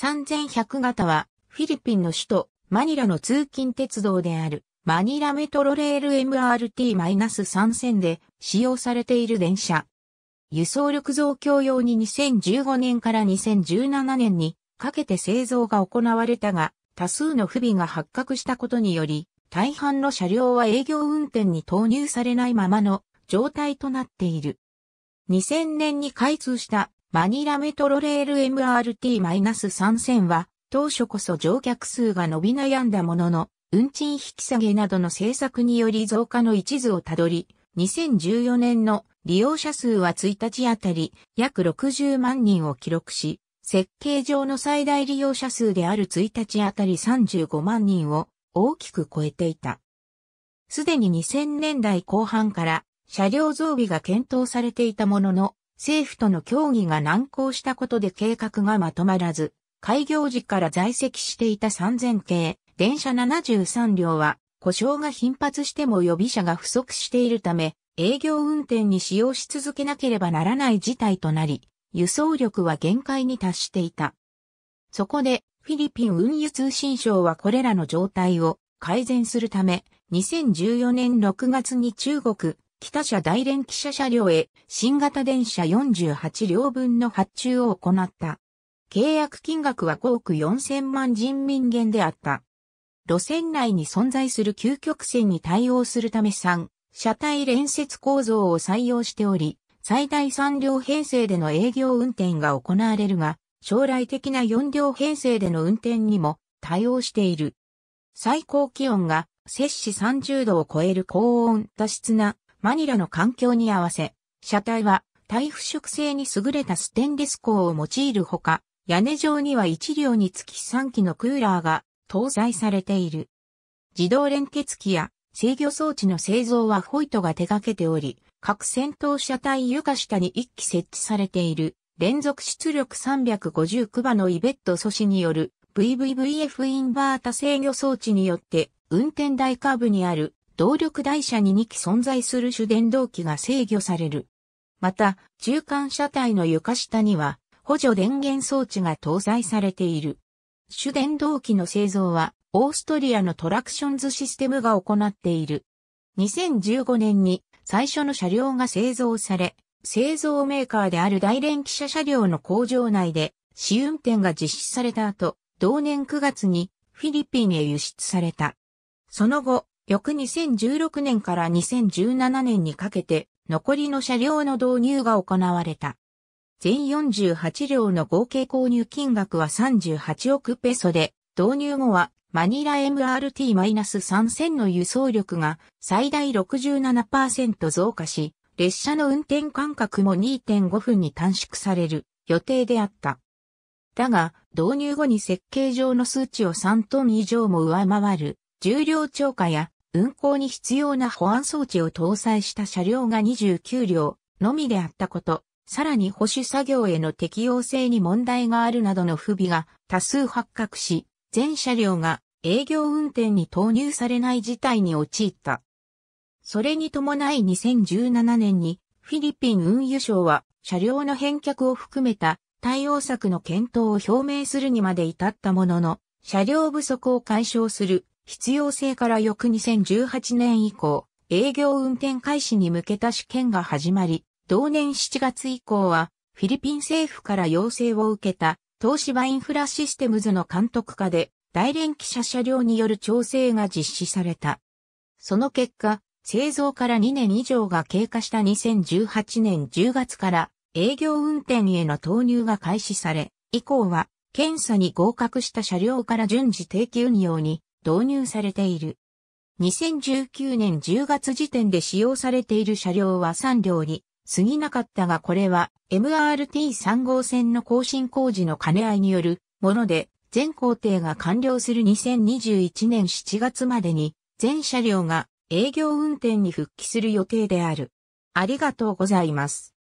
3100型はフィリピンの首都マニラの通勤鉄道であるマニラメトロレール MRT-3 線で使用されている電車。輸送力増強用に2015年から2017年にかけて製造が行われたが、多数の不備が発覚したことにより、大半の車両は営業運転に投入されないままの状態となっている。2000年に開通したマニラメトロレール MRT-3 線は、当初こそ乗客数が伸び悩んだものの、運賃引き下げなどの政策により増加の一途をたどり、2014年の利用者数は1日あたり約60万人を記録し、設計上の最大利用者数である1日あたり35万人を大きく超えていた。すでに2000年代後半から車両増備が検討されていたものの、政府との協議が難航したことで計画がまとまらず、開業時から在籍していた3000系、電車73両は、故障が頻発しても予備車が不足しているため、営業運転に使用し続けなければならない事態となり、輸送力は限界に達していた。そこで、フィリピン運輸通信省はこれらの状態を改善するため、2014年6月に中国、北社大連汽車車両へ新型電車48両分の発注を行った。契約金額は5億4000万人民元であった。路線内に存在する究極線に対応するため3、車体連接構造を採用しており、最大3両編成での営業運転が行われるが、将来的な4両編成での運転にも対応している。最高気温が摂氏30度を超える高温多湿なマニラの環境に合わせ、車体は耐腐食性に優れたステンレス鋼を用いるほか、屋根上には1両につき3機のクーラーが搭載されている。自動連結機や制御装置の製造はホイトが手掛けており、各先頭車体床下に1機設置されている連続出力359馬のイベット素子による VVVF インバータ制御装置によって運転台カーブにある動力台車に2機存在する主電動機が制御される。また、中間車体の床下には補助電源装置が搭載されている。主電動機の製造は、オーストリアのトラクションズシステムが行っている。2015年に最初の車両が製造され、製造メーカーである大連汽車車両の工場内で試運転が実施された後、同年9月にフィリピンへ輸出された。その後、翌2016年から2017年にかけて残りの車両の導入が行われた。全48両の合計購入金額は38億ペソで、導入後はマニラ MRT-3 線の輸送力が最大67%増加し、列車の運転間隔も2.5分に短縮される予定であった。だが、導入後に設計上の数値を3トン以上も上回る重量超過や運行に必要な保安装置を搭載した車両が29両のみであったこと、さらに保守作業への適用性に問題があるなどの不備が多数発覚し、全車両が営業運転に投入されない事態に陥った。それに伴い2017年にフィリピン運輸省は車両の返却を含めた対応策の検討を表明するにまで至ったものの、車両不足を解消する必要性から翌2018年以降、営業運転開始に向けた試験が始まり、同年7月以降は、フィリピン政府から要請を受けた、東芝インフラシステムズの監督下で、大連汽車車両による調整が実施された。その結果、製造から2年以上が経過した2018年10月から営業運転への投入が開始され、以降は検査に合格した車両から順次定期運用に導入されている。2019年10月時点で使用されている車両は3両に過ぎなかったがこれは MRT3 号線の更新工事の兼ね合いによるもので、全工程が完了する2021年7月までに全車両が営業運転に復帰する予定である。ありがとうございます。